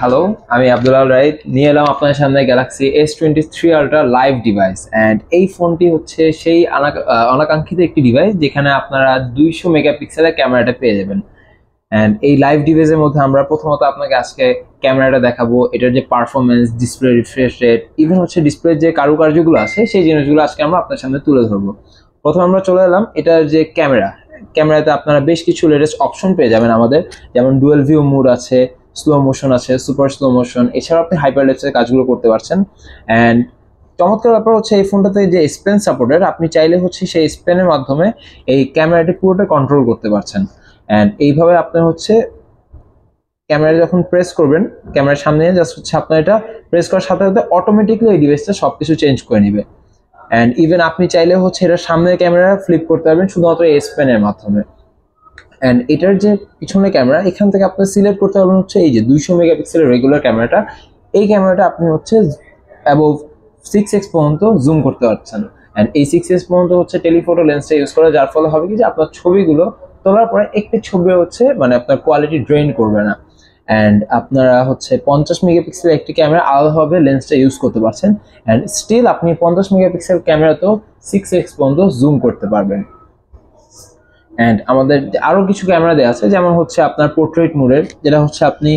Hello আমি আব্দুল্লাহ রাইদ নিয়ে এলাম আপনার সামনে Galaxy S twenty three Ultra live device and এই ফোনটি হচ্ছে সেই অনাকাঙ্ক্ষিত একটি ডিভাইস যেখানে আপনারা দুইশো মেগাপিক্সেলের ক্যামেরাটা পেয়ে যাবেন। অ্যান্ড এই লাইভ ডিভাইসের মধ্যে আমরা প্রথমত আপনাকে আজকে ক্যামেরাটা দেখাবো। এটার যে performance display refresh rate even হচ্ছে ডিসপ্লের যে কারুকার্যগুলো আছে, সেই জিনিসগুলো আজকে আমরা আপনার সামনে তুলে ধরবো। প্রথমে আমরা চলে এলাম এটার যে ক্যামেরা ক্যামেরাতে আপনারা বেশ কিছু লেটেস্ট অপশন পেয়ে যাবেন আমাদের। যেমন ডুয়েল ভিউ মুড আছে স্লো মোশন আছে সুপার স্লো মোশন এছাড়াও আপনি হাইপার লেপসের কাজগুলো করতে পারছেন। অ্যান্ড চমৎকার ব্যাপার হচ্ছে এই ফোনটাতে যে স্পেন সাপোর্টেড আপনি চাইলে হচ্ছে সেই স্পেনের মাধ্যমে এই ক্যামেরাটি পুরোটা কন্ট্রোল করতে পারছেন। অ্যান্ড এইভাবে আপনার হচ্ছে ক্যামেরা যখন প্রেস করবেন ক্যামেরার সামনে জাস্ট হচ্ছে আপনার এটা প্রেস করার সাথে সাথে অটোমেটিকলি এই ডিভাইসটা সব কিছু চেঞ্জ করে নেবে। অ্যান্ড ইভেন আপনি চাইলে হচ্ছে এটা সামনে ক্যামেরা ফ্লিপ করতে পারবেন শুধুমাত্র এই স্পেনের মাধ্যমে। অ্যান্ড এটার যে পিছনে ক্যামেরা এখান থেকে আপনি সিলেক্ট করতে পারবেন হচ্ছে এই যে দুইশো মেগাপিক্সেলের রেগুলার ক্যামেরাটা এই ক্যামেরাটা আপনি হচ্ছে অ্যাবভ সিক্স এক্স পর্যন্ত জুম করতে পারছেন। অ্যান্ড এই সিক্স এক্স পর্যন্ত হচ্ছে টেলিফোটো লেন্সটা ইউজ করে, যার ফলে হবে কি যে আপনার ছবিগুলো তোলার পরে একটি ছবি হচ্ছে মানে আপনার কোয়ালিটি ড্রেন করবে না। অ্যান্ড আপনারা হচ্ছে পঞ্চাশ মেগাপিক্সেল একটি ক্যামেরা আলাদাভাবে লেন্সটা ইউজ করতে পারছেন। অ্যান্ড স্টিল আপনি পঞ্চাশ মেগাপিক্সেল ক্যামেরাতেও সিক্স এক্স পর্যন্ত জুম করতে পারবেন। অ্যান্ড আমাদের যে আরও কিছু ক্যামেরা দেওয়া আছে, যেমন হচ্ছে আপনার পোর্ট্রেট মোডের যেটা হচ্ছে আপনি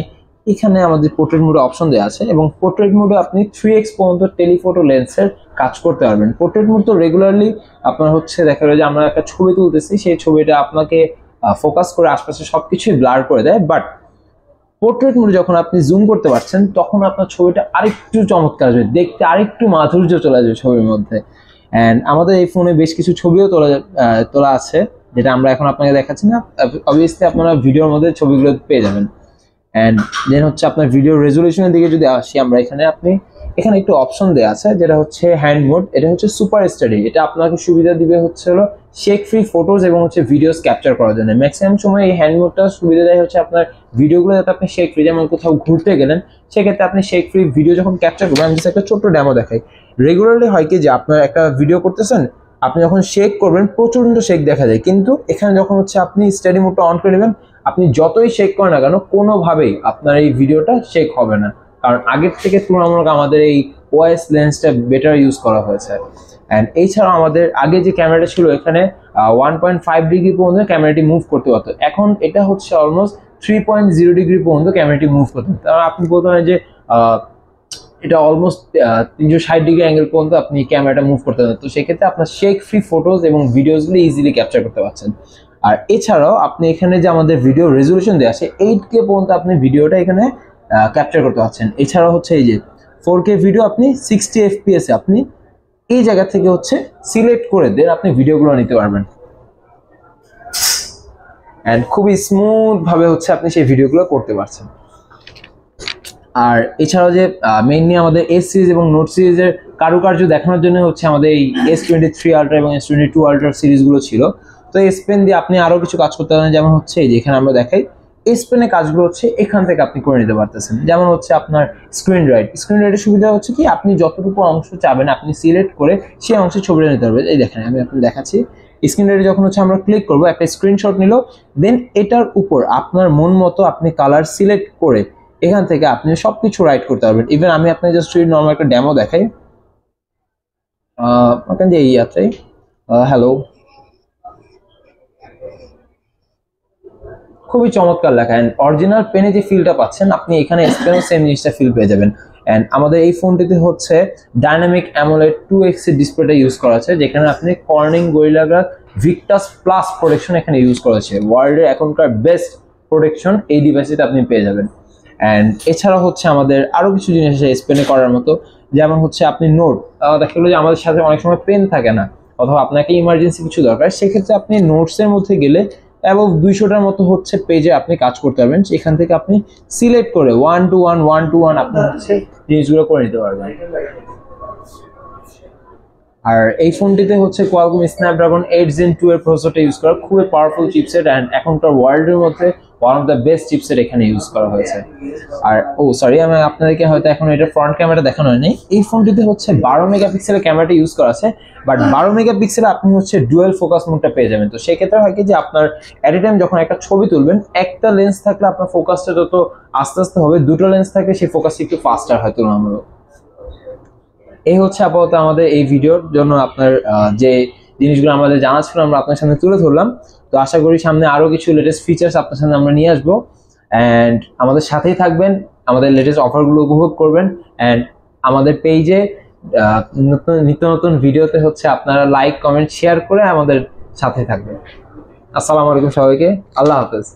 এখানে আমাদের পোর্ট্রেট মোডে অপশন দেওয়া আছে, এবং পোর্ট্রেট মোডে আপনি থ্রি এক্স পর্যন্ত টেলিফোটো লেন্সের কাজ করতে পারবেন। পোর্ট্রেট মোড তো রেগুলারলি আপনার হচ্ছে দেখা গেলো যে আমরা একটা ছবি তুলতেছি, সেই ছবিটা আপনাকে ফোকাস করে আশপাশে সবকিছুই ব্লার করে দেয় বাট পোর্ট্রেট মোডে যখন আপনি জুম করতে পারছেন, তখন আপনার ছবিটা আরেকটু চমৎকার আসবে, দেখতে আরেকটু মাধুর্য চলে আসবে ছবির মধ্যে। অ্যান্ড আমাদের এই ফোনে বেশ কিছু ছবিও তোলা তোলা আছে। যেটা আমরা এখন আপনাকে দেখাচ্ছি না অবভিয়াসলি আপনারা ভিডিওর মধ্যে ছবিগুলো পেয়ে যাবেন। অ্যান্ড দেন হচ্ছে আপনার ভিডিও রেজলিউশনের দিকে যদি আসি, আমরা এখানে আপনি, এখানে একটু অপশন দেওয়া আছে, যেটা হচ্ছে হ্যান্ড মোড এটা হচ্ছে সুপার স্টাডি এটা আপনাকে সুবিধা দিবে হচ্ছে হলো শেক ফ্রি ফটোজ এবং হচ্ছে ভিডিওস ক্যাপচার করার জন্য। ম্যাক্সিমাম সময় এই হ্যান্ড মোডটা সুবিধা দেয় হচ্ছে আপনার ভিডিওগুলো যাতে আপনি শেক ফ্রি যেমন কোথাও ঘুরতে গেলেন, সেক্ষেত্রে আপনি শেক ফ্রি ভিডিও যখন ক্যাপচার করবেন, আমি একটা ছোট্ট ডেমো দেখাই। রেগুলারলি হয় কি যে আপনার একটা ভিডিও করতেছেন আপনি যখন শেক করবেন প্রচণ্ড শেক দেখা যায়। কিন্তু এখানে যখন হচ্ছে আপনি স্টাডি মোডটা অন করে নেবেন, আপনি যতই শেক করেন না কেন, কোনোভাবেই আপনার এই ভিডিওটা শেক হবে না। কারণ আগের থেকে তুলনামূলক আমাদের এই ওএস লেন্সটা বেটার ইউজ করা হয়েছে। অ্যান্ড এছাড়াও আমাদের আগে যে ক্যামেরাটা ছিল, এখানে ওয়ান পয়েন্ট ফাইভ ডিগ্রি পর্যন্ত ক্যামেরাটি মুভ করতে পারতো। এখন এটা হচ্ছে almost three point zero degree পর্যন্ত ক্যামেরাটি মুভ করতে পারতো। আপনি বলতে যে এটা অলমোস্ট তিনশো ষাট ডিগ্রি অ্যাঙ্গেল পর্যন্ত আপনি ক্যামেরাটা মুভ করতে পারেন তো সেক্ষেত্রে আপনার শেক ফ্রি ফটোজ এবং ভিডিওসগুলো ইজিলি ক্যাপচার করতে পারছেন। আর এছাড়াও আপনি এখানে যে আমাদের ভিডিও রেজলিউশন দেওয়া আছে এইট কে পর্যন্ত আপনি ভিডিওটা এখানে ক্যাপচার করতে পারছেন। এছাড়াও হচ্ছে এই যে ফোর কে ভিডিও আপনি সিক্সটি এফপিএস এ আপনি এই জায়গা থেকে হচ্ছে সিলেক্ট করে দেন, আপনি ভিডিওগুলো নিতে পারবেন। অ্যান্ড খুবই স্মুথভাবে হচ্ছে আপনি সেই ভিডিওগুলো করতে পারছেন। আর এছাড়াও যে মেইনলি আমাদের এস সিরিজ এবং নোট সিরিজের কারুকার্য দেখানোর জন্য হচ্ছে আমাদের এই এস টোয়েন্টি থ্রি আলট্রা এবং এস টোয়েন্টি টু আলট্রার সিরিজগুলো ছিল। তো এই স্পেন দিয়ে আপনি আরও কিছু কাজ করতে পারেন, যেমন হচ্ছে এই যে এখানে আমরা দেখাই এই স্পেনে কাজগুলো হচ্ছে এখান থেকে আপনি করে নিতে পারতেছেন। যেমন হচ্ছে আপনার স্ক্রিন রাইট স্ক্রিন রাইটের সুবিধা হচ্ছে কি, আপনি যতটুকু অংশ চাবেন, আপনি সিলেক্ট করে সেই অংশে ছবিটা নিতে পারবেন। এই দেখেন, আমি আপনি দেখাচ্ছি। স্ক্রিন রাইটে যখন হচ্ছে আমরা ক্লিক করব, একটা স্ক্রিনশট নিল দেন এটার উপর আপনার মন মতো আপনি কালার সিলেক্ট করে এখান থেকে আপনি সবকিছু রাইট করতে পারবেন। ইভেন আমি আপনাকে জাস্ট নর্মাল একটা ডেমো দেখাই। আপনার যে এই আছে হ্যালো খুবই চমৎকার লেখা। অ্যান্ড অরিজিনাল পেনে যে ফিলটা পাচ্ছেন, আপনি এখানে স্পেনও সেম জিনিসটা ফিল পেয়ে যাবেন। অ্যান্ড আমাদের এই ফোনটিতে হচ্ছে ডাইনামিক অ্যামোলেড টু এক্সের ডিসপ্লেটা ইউজ করা আছে, যেখানে আপনি Corning Gorilla Glass Victus plus protection এখানে ইউজ করেছে ওয়ার্ল্ডের এখনকার বেস্ট প্রোটেকশন এই ডিভাইসটিতে আপনি পেয়ে যাবেন। অ্যান্ড এছাড়া হচ্ছে আমাদের আরও কিছু জিনিস আছে স্পেনে করার মতো। যেমন হচ্ছে আপনি নোট দেখা গেলো যে আমাদের সাথে অনেক সময় পেন থাকে না, অথবা আপনাকে ইমার্জেন্সি কিছু দরকার, সেক্ষেত্রে আপনি নোটসের মধ্যে গেলে এবং দুইশোটার মতো হচ্ছে পেজে আপনি কাজ করতে পারবেন। এখান থেকে আপনি সিলেক্ট করে one two one one two one আপনি হচ্ছে জিনিসগুলো করে নিতে পারবেন। আর এই ফোনটিতে হচ্ছে Qualcomm Snapdragon eight Gen two এর প্রসেসরটা ইউজ করা খুবই পাওয়ারফুল চিপসেট অ্যান্ড এখনকার ওয়ার্ল্ডের মধ্যে one of the best chipset এখানে ইউজ করা হয়েছে। আর, ও সরি আমি আপনাদেরকে হয়তো এখন এটা ফ্রন্ট ক্যামেরা দেখানো হয়নি। এই ফোনটিতে হচ্ছে বারো মেগাপিক্সেলের ক্যামেরাটা ইউজ করা আছে। বাট বারো মেগাপিক্সেলে আপনি হচ্ছে ডুয়েল ফোকাস মোডটা পেয়ে যাবেন। তো সেক্ষেত্রে হয় কি যে আপনার এট টাইম যখন একটা ছবি তুলবেন, একটা লেন্স থাকলে আপনার ফোকাসটা যত আস্তে আস্তে হবে, দুটো লেন্স থাকলে সেই ফোকাসটা একটু ফাস্টার হয় তুলনামূলক। এই হচ্ছে আপাতত আমাদের এই ভিডিওর জন্য আপনার যে জিনিসগুলো আমাদের জানা ছিল, আমরা আপনার সামনে তুলে ধরলাম। তো আশা করি সামনে আরও কিছু লেটেস্ট ফিচার্স আপনার সামনে আমরা নিয়ে আসব। অ্যান্ড আমাদের সাথেই থাকবেন, আমাদের লেটেস্ট অফারগুলো উপভোগ করবেন। অ্যান্ড আমাদের পেজে নতুন, নিত্য নতুন ভিডিওতে হচ্ছে আপনারা লাইক কমেন্ট শেয়ার করে আমাদের সাথে থাকবেন। আসসালামু আলাইকুম সবাইকে, আল্লাহ হাফেজ।